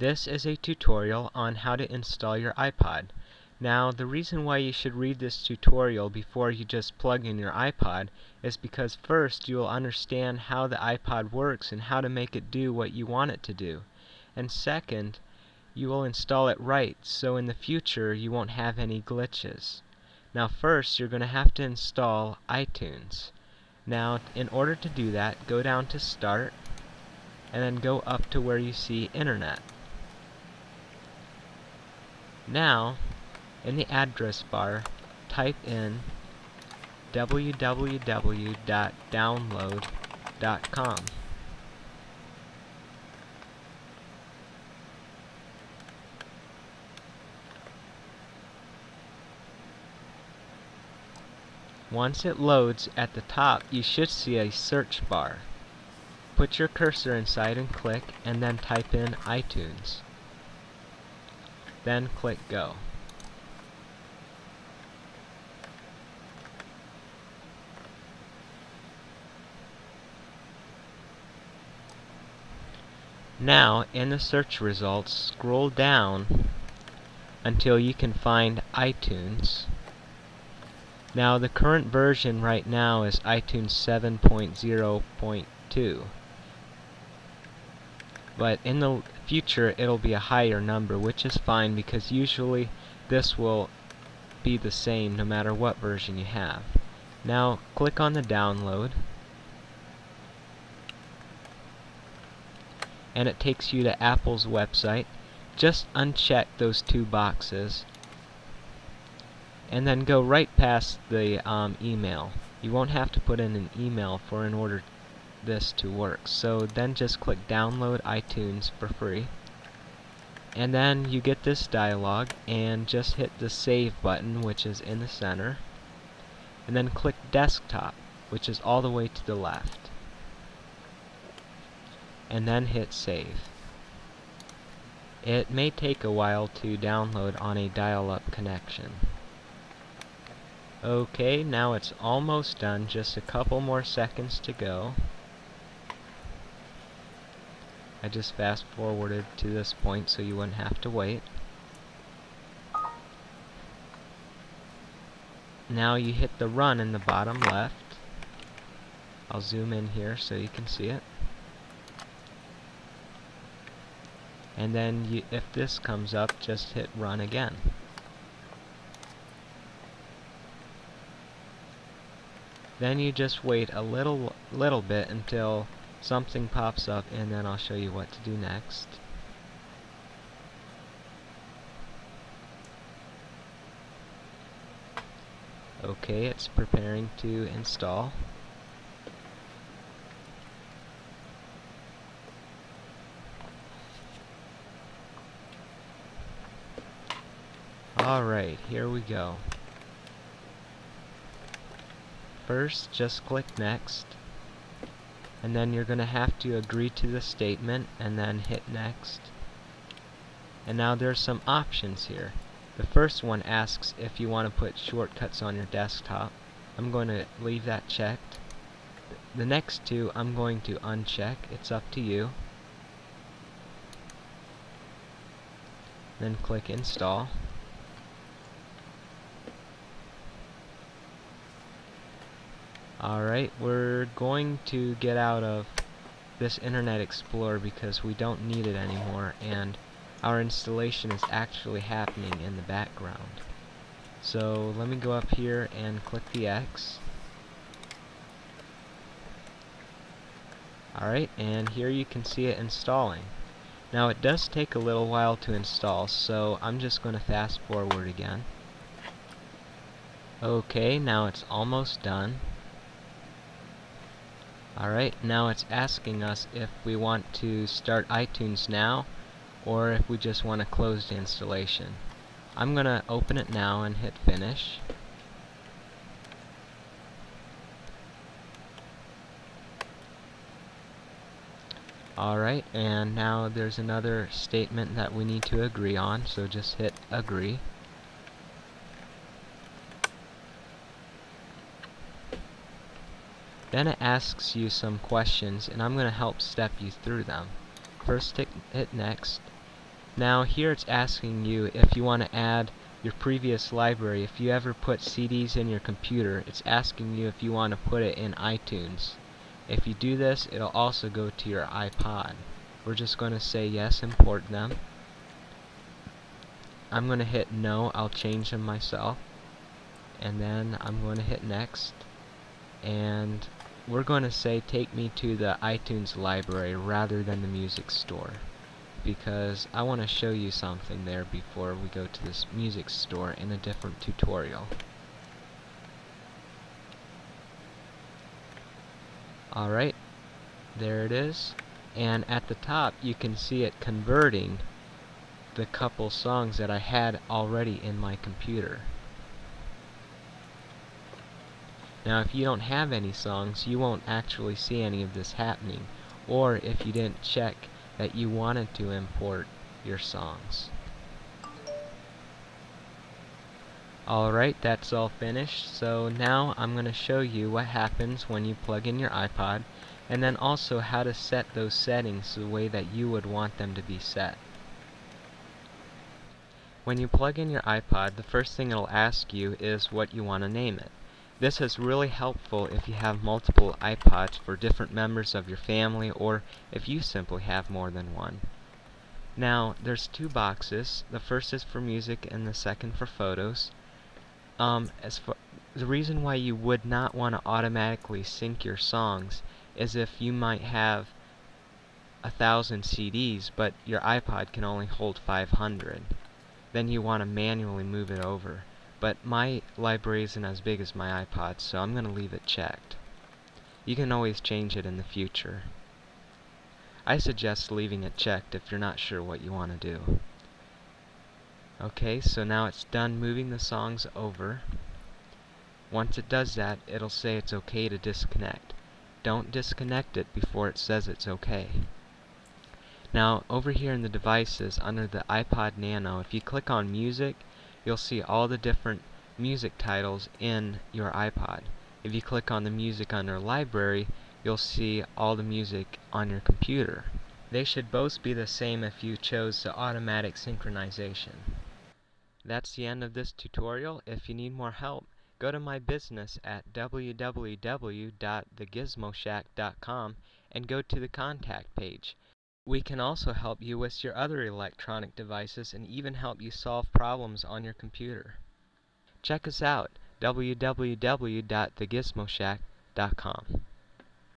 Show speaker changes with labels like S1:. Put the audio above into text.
S1: This is a tutorial on how to install your iPod. Now, the reason why you should read this tutorial before you just plug in your iPod is because first you will understand how the iPod works and how to make it do what you want it to do. And second, you will install it right so in the future you won't have any glitches. Now first you're going to have to install iTunes. Now in order to do that, go down to Start and then go up to where you see Internet. Now, in the address bar, type in www.download.com. Once it loads at the top, you should see a search bar. Put your cursor inside and click, and then type in iTunes. Then click Go. Now, in the search results, scroll down until you can find iTunes. Now, the current version right now is iTunes 7.0.2. But in the future, it'll be a higher number, which is fine because usually this will be the same no matter what version you have. Now, click on the download. and it takes you to Apple's website. Just uncheck those two boxes and then go right past the um, email. You won't have to put in an email for in order this to work. So then just click download iTunes for free. And then you get this dialog and just hit the save button which is in the center. And then click desktop which is all the way to the left. And then hit save. It may take a while to download on a dial-up connection. Okay, now it's almost done, just a couple more seconds to go. I just fast forwarded to this point so you wouldn't have to wait. Now you hit the run in the bottom left. I'll zoom in here so you can see it. And then you, if this comes up, just hit run again. Then you just wait a little little bit until something pops up and then I'll show you what to do next. Okay, it's preparing to install. Alright, here we go. First, just click Next. And then you're going to have to agree to the statement and then hit Next. And now there's some options here. The first one asks if you want to put shortcuts on your desktop. I'm going to leave that checked. The next two I'm going to uncheck. It's up to you. Then click Install. Alright, we're going to get out of this Internet Explorer because we don't need it anymore and our installation is actually happening in the background. So let me go up here and click the X. Alright, and here you can see it installing. Now it does take a little while to install, so I'm just going to fast forward again. Okay, now it's almost done. Alright, now it's asking us if we want to start iTunes now or if we just want to close the installation. I'm going to open it now and hit finish. Alright, and now there's another statement that we need to agree on, so just hit agree. Then it asks you some questions, and I'm going to help step you through them. First hit, next, Now here it's asking you if you want to add your previous library. If you ever put CDs in your computer, it's asking you if you want to put it in iTunes. If you do this, it'll also go to your iPod. We're just going to say yes, import them. I'm going to hit no, I'll change them myself. And then I'm going to hit next. And we're going to say take me to the iTunes library rather than the music store because I want to show you something there before we go to this music store in a different tutorial. Alright, there it is. And at the top you can see it converting the couple songs that I had already in my computer. Now if you don't have any songs, you won't actually see any of this happening. Or if you didn't check that you wanted to import your songs. Alright, that's all finished. So now I'm going to show you what happens when you plug in your iPod and then also how to set those settings the way that you would want them to be set. When you plug in your iPod, the first thing it'll ask you is what you want to name it. This is really helpful if you have multiple iPods for different members of your family or if you simply have more than one. Now, there's two boxes. The first is for music and the second for photos. Um, as the reason why you would not want to automatically sync your songs is if you might have a thousand CDs, but your iPod can only hold 500. Then you want to manually move it over. But my library isn't as big as my iPod, so I'm going to leave it checked. You can always change it in the future. I suggest leaving it checked if you're not sure what you want to do. Okay, so now it's done moving the songs over. Once it does that, it'll say it's okay to disconnect. Don't disconnect it before it says it's okay. Now, over here in the devices, under the iPod Nano, if you click on Music, you'll see all the different music titles in your iPod. If you click on the music under library, you'll see all the music on your computer. They should both be the same if you chose the automatic synchronization. That's the end of this tutorial. If you need more help, go to my business at www.thegizmoshack.com and go to the contact page. We can also help you with your other electronic devices and even help you solve problems on your computer. Check us out, www.thegizmoshack.com.